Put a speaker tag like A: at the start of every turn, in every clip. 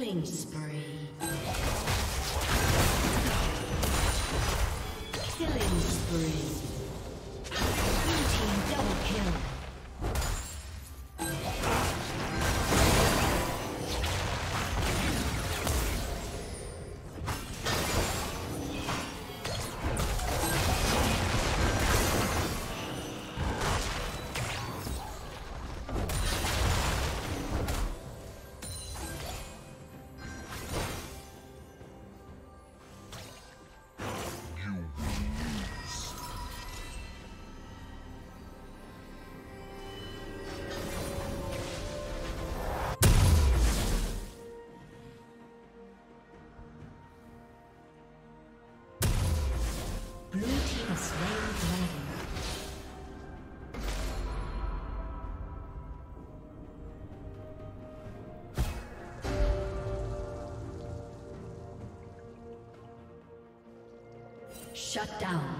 A: Killing spree. Shut down.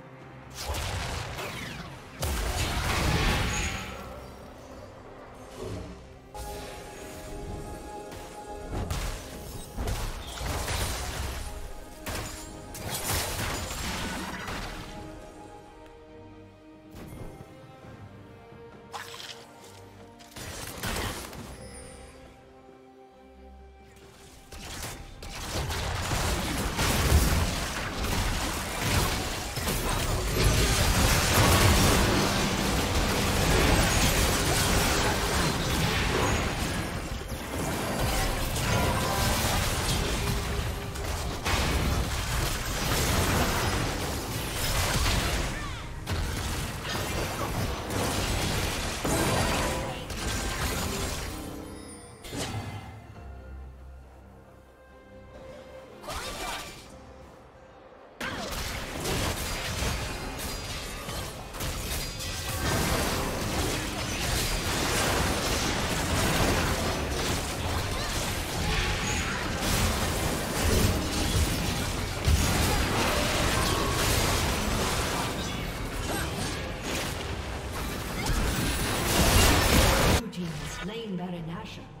A: Asher.